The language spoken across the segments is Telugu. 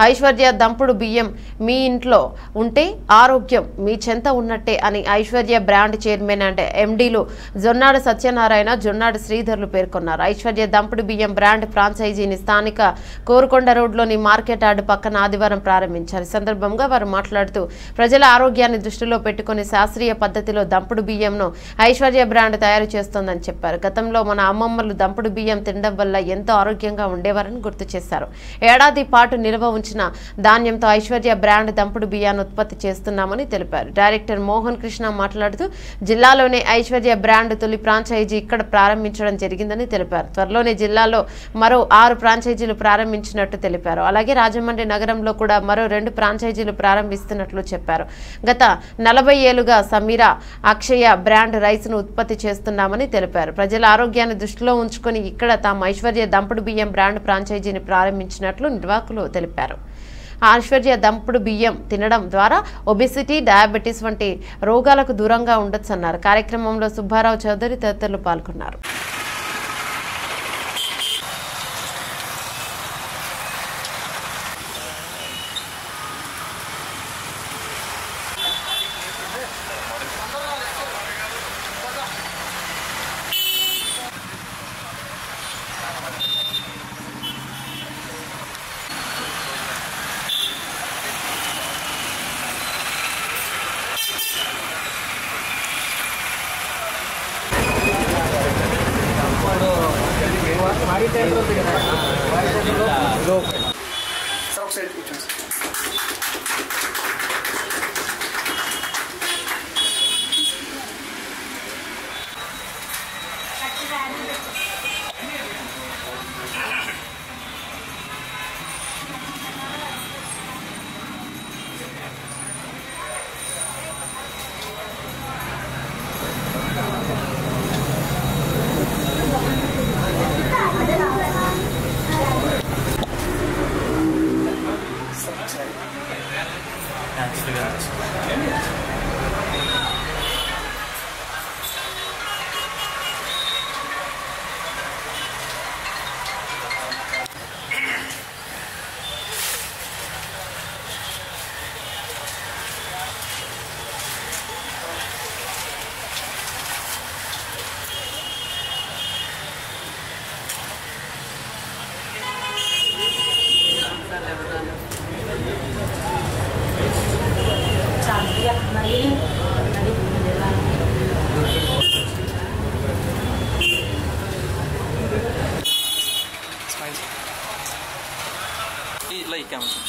ఐశ్వర్య దంపుడు బియ్యం మీ ఇంట్లో ఉంటే ఆరోగ్యం మీ చెంత ఉన్నట్టే అని ఐశ్వర్య బ్రాండ్ చైర్మన్ అండ్ ఎండీలు జొన్నాడు సత్యనారాయణ జొన్నాడు శ్రీధర్లు పేర్కొన్నారు. ఐశ్వర్య దంపుడు బియ్యం బ్రాండ్ ఫ్రాంచైజీని స్థానిక కోరుకొండ రోడ్లోని మార్కెట్ యార్డ్ పక్కన ఆదివారం ప్రారంభించారు. సందర్భంగా వారు మాట్లాడుతూ ప్రజల ఆరోగ్యాన్ని దృష్టిలో పెట్టుకుని శాస్త్రీయ పద్ధతిలో దంపుడు బియ్యంను ఐశ్వర్య బ్రాండ్ తయారు చేస్తోందని చెప్పారు. గతంలో మన అమ్మమ్మలు దంపుడు బియ్యం తినడం వల్ల ఎంతో ఆరోగ్యంగా ఉండేవారని గుర్తు చేశారు. ఏడాది పాటు నిల్వ సంబంధించిన ధాన్యంతో ఐశ్వర్య బ్రాండ్ దంపుడు బియ్యాన్ని ఉత్పత్తి చేస్తున్నామని తెలిపారు. డైరెక్టర్ మోహన్ కృష్ణ మాట్లాడుతూ జిల్లాలోనే ఐశ్వర్య బ్రాండ్ తొలి ఫ్రాంచైజీ ఇక్కడ ప్రారంభించడం జరిగిందని తెలిపారు. త్వరలోనే జిల్లాలో మరో ఆరు ఫ్రాంచైజీలు ప్రారంభించినట్టు తెలిపారు. అలాగే రాజమండ్రి నగరంలో కూడా మరో రెండు ఫ్రాంచైజీలు ప్రారంభిస్తున్నట్లు చెప్పారు. గత నలభై ఏళ్ళుగా సమీరా అక్షయ బ్రాండ్ రైస్ను ఉత్పత్తి చేస్తున్నామని తెలిపారు. ప్రజల ఆరోగ్యాన్ని దృష్టిలో ఉంచుకొని ఇక్కడ తాము ఐశ్వర్య దంపుడు బియ్యం బ్రాండ్ ఫ్రాంచైజీని ప్రారంభించినట్లు నిర్వాహకులు తెలిపారు. ఐశ్వర్య దంపుడు బియ్యం తినడం ద్వారా ఒబెసిటీ డయాబెటీస్ వంటి రోగాలకు దూరంగా ఉండొచ్చన్నారు. కార్యక్రమంలో సుబ్బారావు చౌదరి తదితరులు పాల్గొన్నారు. సార్ Thanks for your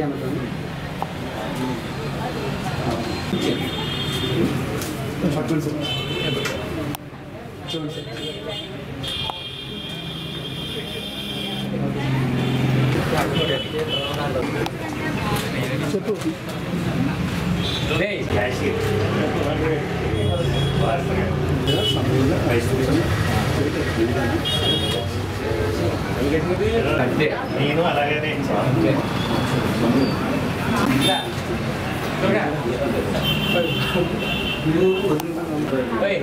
ఈ క్యామెరా చూడండి పట్టుకోండి సార్ చూడండి సార్ చెప్పు అంతే నేను అలాగనే ఓయ్.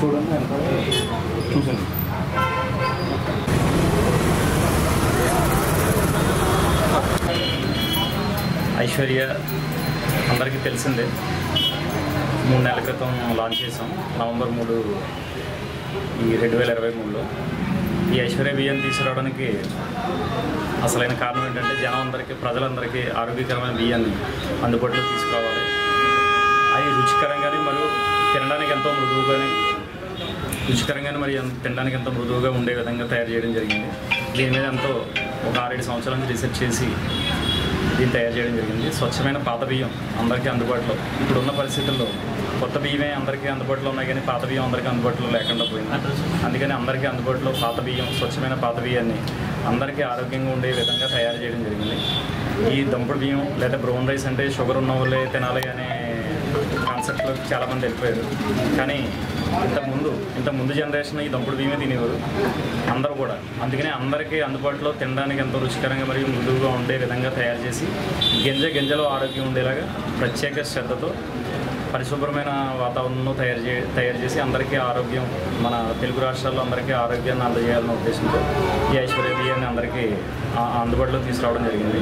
చూడండి ఐశ్వర్య అందరికీ తెలిసిందే. మూడు నెలల క్రితం లాంచ్ చేసాం. నవంబర్ మూడు ఈ రెండు వేల ఇరవై మూడులో. ఈ ఐశ్వర్య బియ్యం తీసుకురావడానికి అసలైన కారణం ఏంటంటే జనం అందరికీ ప్రజలందరికీ ఆరోగ్యకరమైన బియ్యాన్ని అందుబాటులో తీసుకురావాలి. అవి రుచికరంగానే మరియు తినడానికి ఎంతో మృదువుగానే రుచికరంగానే మరి తినడానికి ఎంతో మృదువుగా ఉండే విధంగా తయారు చేయడం జరిగింది. దీని మీద ఎంతో ఒక ఆరేడు సంవత్సరాల నుంచి రీసెర్చ్ చేసి దీన్ని తయారు చేయడం జరిగింది. స్వచ్ఛమైన పాత బియ్యం అందరికీ అందుబాటులో. ఇప్పుడున్న పరిస్థితుల్లో కొత్త బియ్యమే అందరికీ అందుబాటులో ఉన్నాయి కానీ పాత బియ్యం అందరికీ అందుబాటులో లేకుండా పోయింది. అందుకని అందరికీ అందుబాటులో పాత బియ్యం స్వచ్ఛమైన పాత బియ్యాన్ని అందరికీ ఆరోగ్యంగా ఉండే విధంగా తయారు చేయడం జరిగింది. ఈ దంపుడు బియ్యం లేదా బ్రౌన్ రైస్ అంటే షుగర్ ఉన్న వాళ్ళే తినాలి అనే కాన్సెప్ట్లోకి చాలామంది వెళ్ళిపోయారు. కానీ ఇంతకుముందు ఇంత ముందు జనరేషన్ ఈ దంపుడు బియ్యమే తినేవారు. అందరూ కూడా. అందుకనే అందరికీ అందుబాటులో తినడానికి ఎంతో రుచికరంగా మరియు మృదువుగా ఉండే విధంగా తయారు చేసి గింజ గింజలో ఆరోగ్యం ఉండేలాగా ప్రత్యేక శ్రద్ధతో పరిశుభ్రమైన వాతావరణంలో తయారు చే తయారు చేసి అందరికీ ఆరోగ్యం మన తెలుగు రాష్ట్రాల్లో అందరికీ ఆరోగ్యాన్ని అందజేయాలన్న ఉద్దేశంతో ఈ ఐశ్వర్య బియ్యాన్ని అందరికీ అందుబాటులో తీసుకురావడం జరిగింది.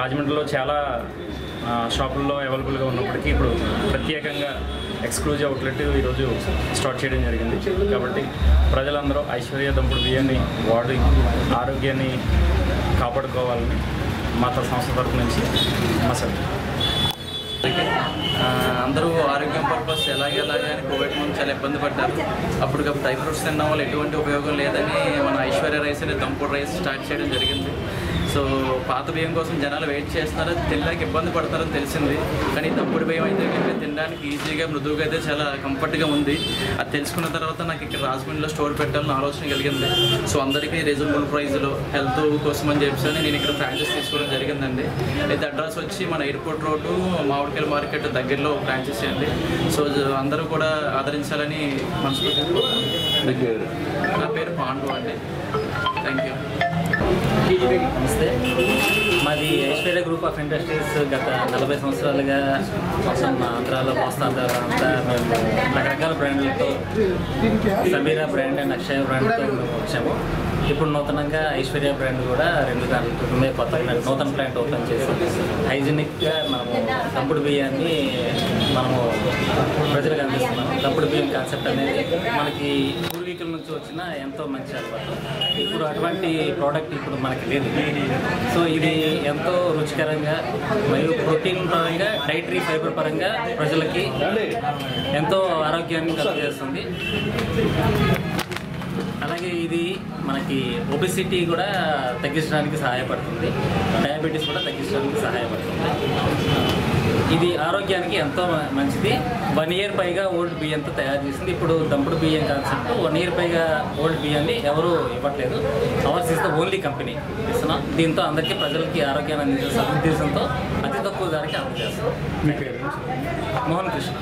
రాజమండ్రిలో చాలా షాపుల్లో అవైలబుల్గా ఉన్నప్పటికీ ఇప్పుడు ప్రత్యేకంగా ఎక్స్క్లూజివ్ అవుట్లెట్ ఈరోజు స్టార్ట్ చేయడం జరిగింది. కాబట్టి ప్రజలందరూ ఐశ్వర్య దంపుడు బియ్యాన్ని వాడి ఆరోగ్యాన్ని కాపాడుకోవాలని మా సంస్థ తరపు నుంచి మసలు అందరూ ఆరోగ్యం పర్పస్ ఎలాగ ఎలాగ అని కోవిడ్ ముందు చాలా ఇబ్బంది పడ్డారు. అప్పటికప్పుడు డ్రై ఫ్రూట్స్ తినడం వల్ల ఎటువంటి ఉపయోగం లేదని మన ఐశ్వర్య రైస్ అనే దంపుడు రైస్ స్టార్ట్ చేయడం జరిగింది. సో పాత బియ్యం కోసం జనాలు వెయిట్ చేస్తున్నారు తినడానికి ఇబ్బంది పడతారని తెలిసింది. కానీ ఈ దంపుడు బియ్యం అయితే తినడానికి ఈజీగా మృదువుగా అయితే చాలా కంఫర్ట్గా ఉంది. అది తెలుసుకున్న తర్వాత నాకు ఇక్కడ రాజమండ్రిలో స్టోర్ పెట్టాలని ఆలోచన కలిగింది. సో అందరికీ రీజనబుల్ ప్రైస్లో హెల్త్ కోసం అని చెప్పి నేను ఇక్కడ ఫ్రాంచైజ్ తీసుకోవడం జరిగిందండి. అయితే అడ్రస్ వచ్చి మన ఎయిర్పోర్ట్ రోడ్డు మామిడికాయల మార్కెట్ దగ్గరలో ఫ్రాంచైజీ అండి. సో అందరూ కూడా ఆదరించాలని కోరుకుంటున్నాను. నా పేరు పాండు అండి. నమస్తే మాది ఐశ్వర్య గ్రూప్ ఆఫ్ ఇండస్ట్రీస్ గత నలభై సంవత్సరాలుగా మొత్తం ఆంధ్రాలో కోస్తాంధ్ర అంతా మేము రకరకాల బ్రాండ్లతో సమీరా బ్రాండ్ అండ్ అక్షయ బ్రాండ్తో మేము వచ్చాము. ఇప్పుడు నూతనంగా ఐశ్వర్య బ్రాండ్ కూడా రెండు దాంట్లో కొత్త నూతన ప్లాంట్ ఓపెన్ చేసి హైజీనిక్గా మనము దంపుడు బియ్యాన్ని మనము ప్రజలకు అందిస్తున్నాము. తంపుడు బియ్యం కాన్సెప్ట్ అనేది మనకి వచ్చిన ఎంతో మంచి అలవాటు ఇప్పుడు అటువంటి ప్రోడక్ట్ ఇప్పుడు మనకి లేదు. సో ఇది ఎంతో రుచికరంగా మరియు ప్రోటీన్ పరంగా డైటరీ ఫైబర్ పరంగా ప్రజలకి ఎంతో ఆరోగ్యాన్ని కలుగజేస్తుంది. అలాగే ఇది మనకి ఒబిసిటీ కూడా తగ్గించడానికి సహాయపడుతుంది. డయాబెటీస్ కూడా తగ్గించడానికి సహాయపడుతుంది. ఇది ఆరోగ్యానికి ఎంతో మంచిది. వన్ ఇయర్ పైగా ఓల్డ్ బియ్యంతో తయారు చేసింది. ఇప్పుడు దంపుడు బియ్యం కాన్సెప్ట్ వన్ ఇయర్ పైగా ఓల్డ్ బియ్యాన్ని ఎవరు ఇవ్వట్లేదు. Ours is the only company ఇస్తున్నాం. దీంతో అందరికీ ప్రజలకి ఆరోగ్యాన్ని అందించే సదుద్దేశంతో అతి తక్కువ ధరకి అందజేస్తాం మోహన్ కృష్ణ.